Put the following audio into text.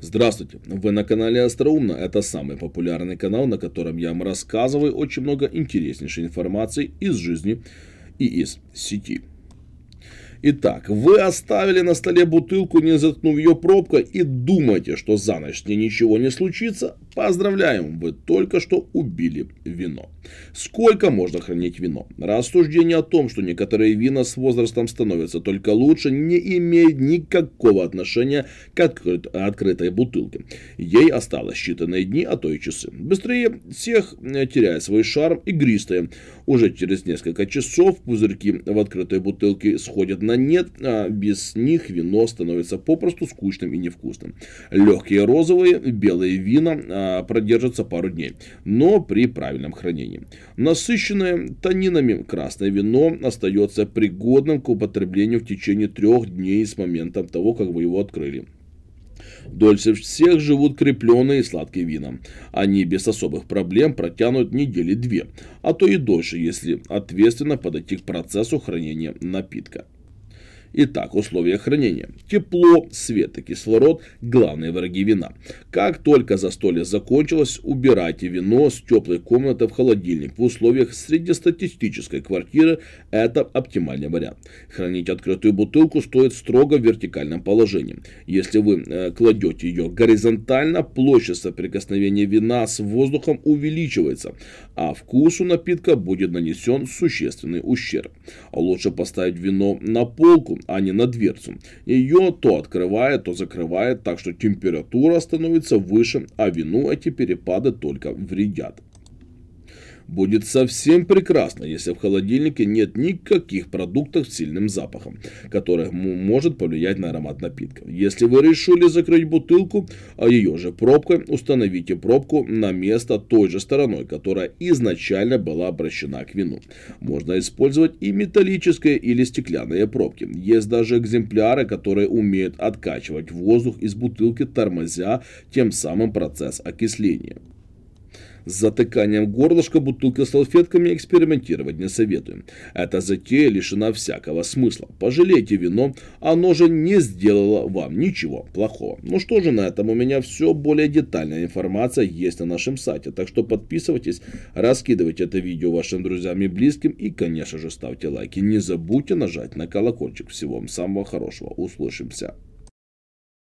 Здравствуйте, вы на канале Остроумно, это самый популярный канал, на котором я вам рассказываю очень много интереснейшей информации из жизни и из сети. Итак, вы оставили на столе бутылку, не заткнув ее пробкой и думаете, что за ночь с ничего не случится? Поздравляем, вы только что убили вино. Сколько можно хранить вино? Рассуждение о том, что некоторые вина с возрастом становятся только лучше, не имеет никакого отношения к открыт открытой бутылке. Ей осталось считанные дни, а то и часы. Быстрее всех э, теряет свой шарм игристое. Уже через несколько часов пузырьки в открытой бутылке сходят на нет, а без них вино становится попросту скучным и невкусным. Легкие розовые, белые вина а, продержится пару дней, но при правильном хранении. Насыщенное танинами красное вино остается пригодным к употреблению в течение трех дней с момента того, как вы его открыли. Дольше всех живут крепленные сладкие вина. Они без особых проблем протянут недели две, а то и дольше, если ответственно подойти к процессу хранения напитка. Итак, условия хранения. Тепло, свет и кислород – главные враги вина. Как только застолье закончилось, убирайте вино с теплой комнаты в холодильник. В условиях среднестатистической квартиры это оптимальный вариант. Хранить открытую бутылку стоит строго в вертикальном положении. Если вы э, кладете ее горизонтально, площадь соприкосновения вина с воздухом увеличивается, а вкусу напитка будет нанесен существенный ущерб. Лучше поставить вино на полку, а не на дверцу. Ее то открывает, то закрывает, так что температура становится выше, а вину эти перепады только вредят. Будет совсем прекрасно, если в холодильнике нет никаких продуктов с сильным запахом, который может повлиять на аромат напитка. Если вы решили закрыть бутылку, а ее же пробкой, установите пробку на место той же стороной, которая изначально была обращена к вину. Можно использовать и металлические или стеклянные пробки. Есть даже экземпляры, которые умеют откачивать воздух из бутылки, тормозя тем самым процесс окисления. С затыканием горлышка бутылки салфетками экспериментировать не советуем. Эта затея лишена всякого смысла. Пожалейте вино, оно же не сделало вам ничего плохого. Ну что же, на этом у меня все. Более детальная информация есть на нашем сайте. Так что подписывайтесь, раскидывайте это видео вашим друзьям и близким. И, конечно же, ставьте лайки. Не забудьте нажать на колокольчик. Всего вам самого хорошего. Услышимся.